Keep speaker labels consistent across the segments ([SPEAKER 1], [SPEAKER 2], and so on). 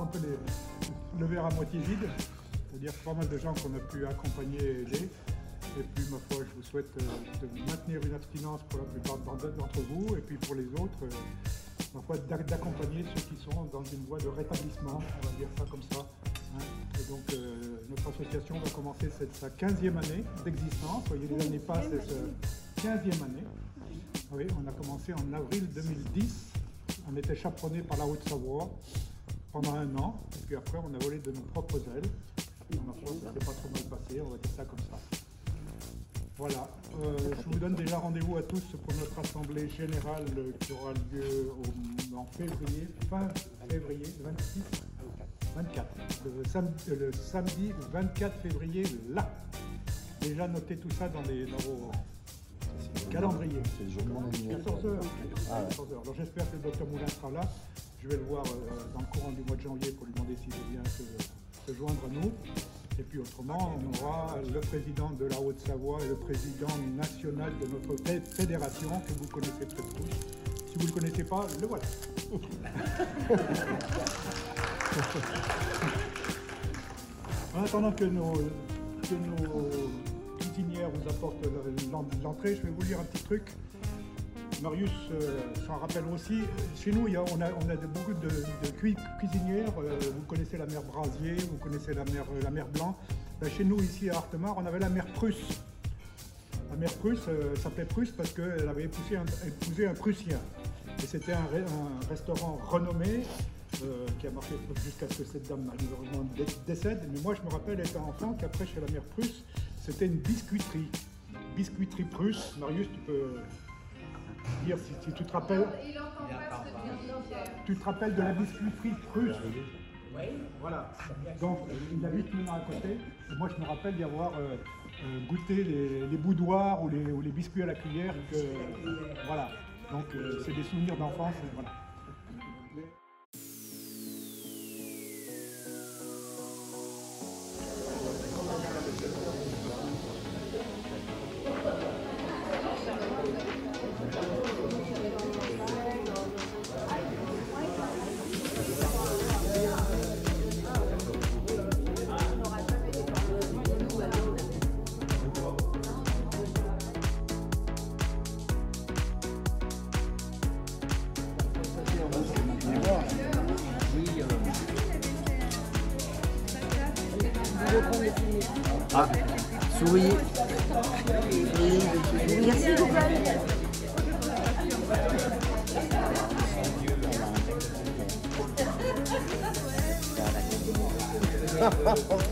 [SPEAKER 1] Un peu les, le verre à moitié vide, c'est-à-dire pas mal de gens qu'on a pu accompagner et aider. Et puis ma foi, je vous souhaite euh, de maintenir une abstinence pour la plupart d'entre vous, et puis pour les autres, euh, ma foi, d'ac- d'accompagner ceux qui sont dans une voie de rétablissement, on va dire ça comme ça. hein. Et donc euh, notre association va commencer cette, sa 15e année d'existence. Vous voyez, les années passent, c'est sa 15e année. Oui, on a commencé en avril 2010. On était chaperonné par la Haute-Savoie pendant un an. Et puis après, on a volé de nos propres ailes. Foi, ça s'est pas trop mal passé, on va dire ça comme ça. Voilà. Euh, je vous donne déjà rendez-vous à tous pour notre assemblée générale qui aura lieu au- en février, fin février, 26, 24. Le samedi, le samedi 24 février, là. Déjà notez tout ça dans, les, dans vos calendriers.
[SPEAKER 2] C'est le jour de mon anniversaire.
[SPEAKER 1] 14 heures. 14 heures. Alors j'espère que le docteur Moulin sera là. Je vais le voir euh, dans le courant du mois de janvier pour lui demander s'il veut bien se, joindre à nous. Et puis autrement, on aura le président de la Haute-Savoie et le président national de notre fé- fédération que vous connaissez peut-être tous. Si vous ne le connaissez pas, le voilà. En attendant que nos, que nos cuisinières vous apportent l'en- l'entrée, je vais vous lire un petit truc. Marius euh, s'en rappelle aussi. Chez nous, on a, beaucoup de, de cui- cuisinières. Euh, vous connaissez la mer Brasier, vous connaissez la mer, la mer Blanc. Ben, chez nous, ici à Artemar, on avait la mer Prusse. La mère Prusse euh, s'appelait Prusse parce qu'elle avait épousé un, Prussien. Et c'était un, re- un restaurant renommé euh, qui a marché jusqu'à ce que cette dame malheureusement dé- décède. Mais moi, je me rappelle, étant enfant, qu'après, chez la mère Prusse, c'était une biscuiterie. Biscuiterie Prusse. Marius, tu peux si, tu te rappelles. De la biscuiterie Prusse Voilà. Donc, il habite maintenant à côté. Moi, je me rappelle d'y avoir euh, euh, goûté les, boudoirs ou les, biscuits à la cuillère. Voilà. Donc, euh, c'est des souvenirs d'enfance. Voilà.
[SPEAKER 2] Ah, souriez.
[SPEAKER 3] Merci beaucoup.
[SPEAKER 2] Oui,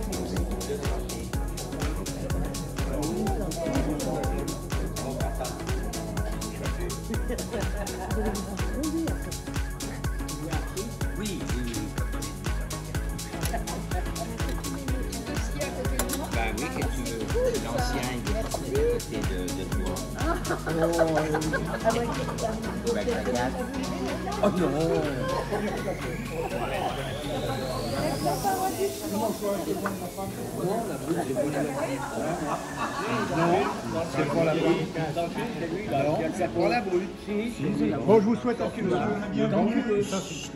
[SPEAKER 2] oui, que tu veux L'ancien, il est à côté de, de toi. Regarde. Oh non.
[SPEAKER 1] Bon, je vous souhaite cas la bienvenue. C'est-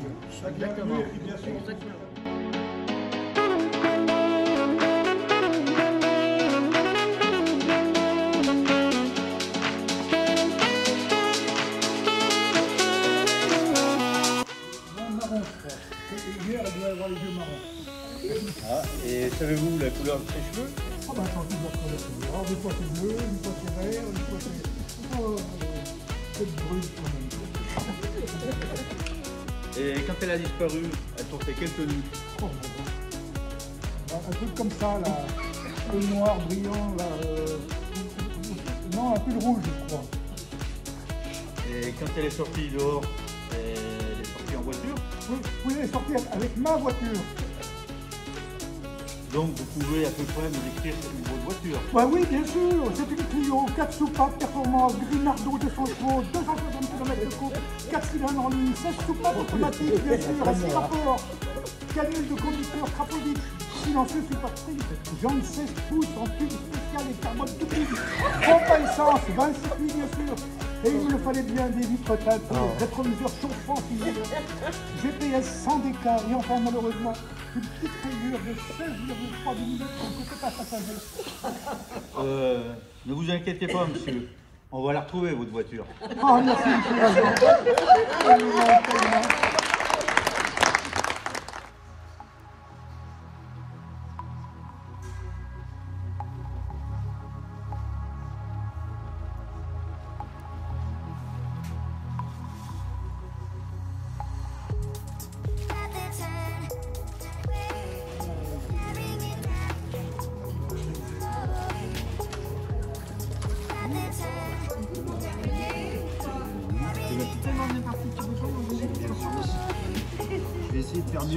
[SPEAKER 4] Ah, et savez-vous la couleur de ses cheveux?
[SPEAKER 1] Ah bah, tu vois qu'on a Alors, des fois c'est bleu, des fois c'est vert, des fois c'est. Oh, c'est brut quand même.
[SPEAKER 4] Et quand elle a disparu, elles t'ont fait quelle tenue?
[SPEAKER 1] Oh, mon Dieu. Un truc comme ça, là. Un peu noir, brillant, là. euh, Non, un peu de rouge, je crois.
[SPEAKER 4] Et quand elle est sortie dehors, elle est sortie en voiture?
[SPEAKER 1] Oui, oui, elle est sortie avec ma voiture.
[SPEAKER 4] Donc vous pouvez à peu près me décrire ce niveau de voiture.
[SPEAKER 1] Bah oui, bien sûr, c'est une Clio, 4 soupapes performance, Grinardo 200 chevaux, 260 km de coupe, 4 cylindres en ligne, 16 soupapes automatiques, bien sûr, à 6 rapports, canule de conducteur Krapovic, silencieux super strict, jambes 16 pouces en tube spécial et carbone tout cuit, pompe à essence, 26 litres bien sûr, et il me fallait bien des vitres teintées, rétroviseurs chauffants, GPS sans décart, et enfin malheureusement, une petite rayure de 16,3 mm passager.
[SPEAKER 4] Euh, ne vous inquiétez pas, monsieur. On va la retrouver, votre voiture.
[SPEAKER 1] Oh, merci, monsieur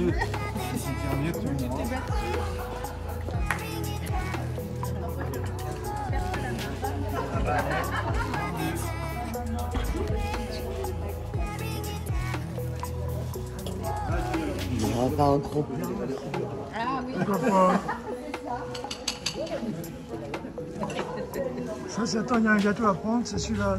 [SPEAKER 5] vais essayer de faire mieux que moi.
[SPEAKER 3] Ça, c'est attends, il y a un gâteau à prendre, c'est celui-là.